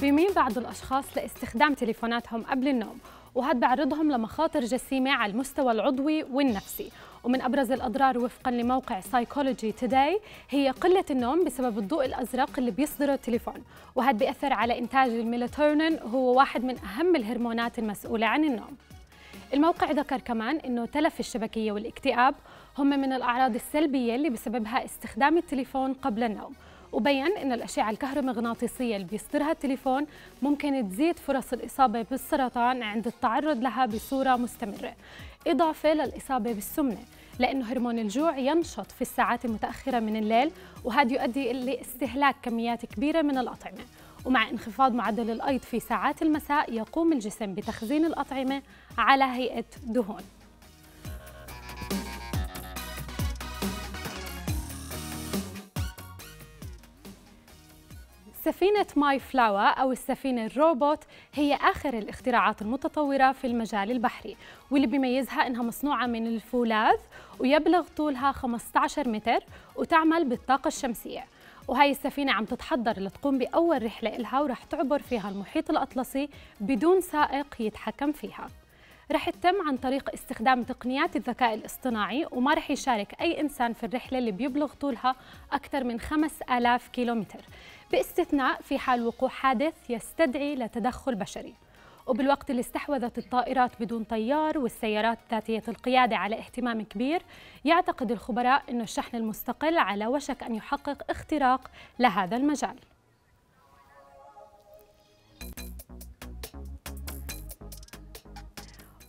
بيميل بعض الأشخاص لاستخدام تليفوناتهم قبل النوم وهذا بيعرضهم لمخاطر جسيمة على المستوى العضوي والنفسي. ومن أبرز الأضرار وفقا لموقع Psychology Today هي قلة النوم بسبب الضوء الأزرق اللي بيصدره التليفون. وهذا بيأثر على إنتاج الميلاتونين هو واحد من أهم الهرمونات المسؤولة عن النوم. الموقع ذكر كمان إنه تلف الشبكية والاكتئاب هم من الأعراض السلبية اللي بسببها استخدام التليفون قبل النوم. وبين إن الأشعة الكهرومغناطيسية اللي بيصدرها التليفون ممكن تزيد فرص الإصابة بالسرطان عند التعرض لها بصورة مستمرة. إضافة للإصابة بالسمنة لأنه هرمون الجوع ينشط في الساعات المتأخرة من الليل وهذا يؤدي لاستهلاك كميات كبيرة من الأطعمة. ومع انخفاض معدل الأيض في ساعات المساء يقوم الجسم بتخزين الأطعمة على هيئة دهون. سفينة ماي فلاوا أو السفينة الروبوت هي آخر الاختراعات المتطورة في المجال البحري واللي بيميزها إنها مصنوعة من الفولاذ ويبلغ طولها 15 متر وتعمل بالطاقة الشمسية. وهي السفينة عم تتحضر لتقوم بأول رحلة إلها ورح تعبر فيها المحيط الأطلسي بدون سائق يتحكم فيها. رح تتم عن طريق استخدام تقنيات الذكاء الاصطناعي وما رح يشارك أي إنسان في الرحلة اللي بيبلغ طولها أكثر من 5000 كيلومتر. باستثناء في حال وقوع حادث يستدعي لتدخل بشري. وبالوقت اللي استحوذت الطائرات بدون طيار والسيارات ذاتية القيادة على اهتمام كبير يعتقد الخبراء أن الشحن المستقل على وشك أن يحقق اختراق لهذا المجال.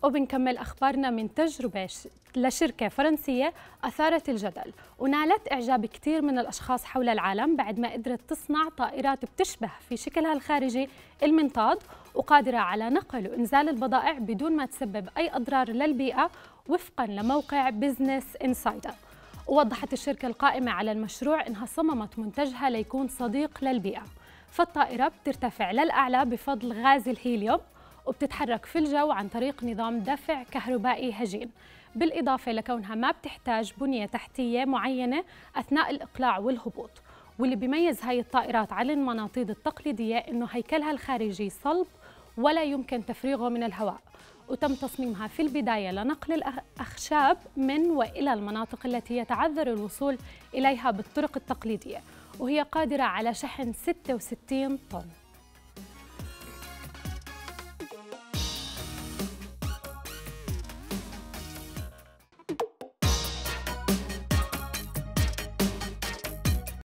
وبنكمل أخبارنا من تجربة لشركة فرنسية أثارت الجدل ونالت إعجاب كثير من الأشخاص حول العالم بعد ما قدرت تصنع طائرات بتشبه في شكلها الخارجي المنطاد وقادرة على نقل وإنزال البضائع بدون ما تسبب أي أضرار للبيئة وفقا لموقع Business Insider ووضحت الشركة القائمة على المشروع إنها صممت منتجها ليكون صديق للبيئة. فالطائرة بترتفع للأعلى بفضل غاز الهيليوم وبتتحرك في الجو عن طريق نظام دفع كهربائي هجين. بالإضافة لكونها ما بتحتاج بنية تحتية معينة أثناء الإقلاع والهبوط. واللي بيميز هاي الطائرات عن المناطيد التقليدية إنه هيكلها الخارجي صلب ولا يمكن تفريغه من الهواء. وتم تصميمها في البداية لنقل الأخشاب من وإلى المناطق التي يتعذر الوصول إليها بالطرق التقليدية. وهي قادرة على شحن 66 طن.